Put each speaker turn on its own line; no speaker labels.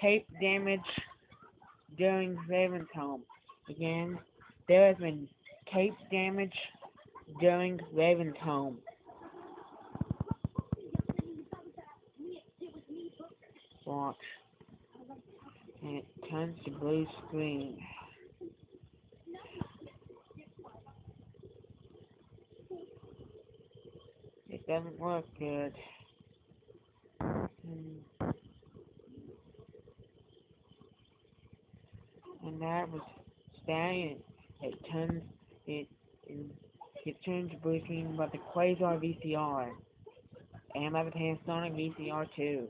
tape damage during Raven's home. Again, there has been tape damage during Raven's home. Watch. And it turns to blue screen. It doesn't work good. And that was staring. It turns it it, it turns screen by the Quasar VCR and by the Panasonic VCR too.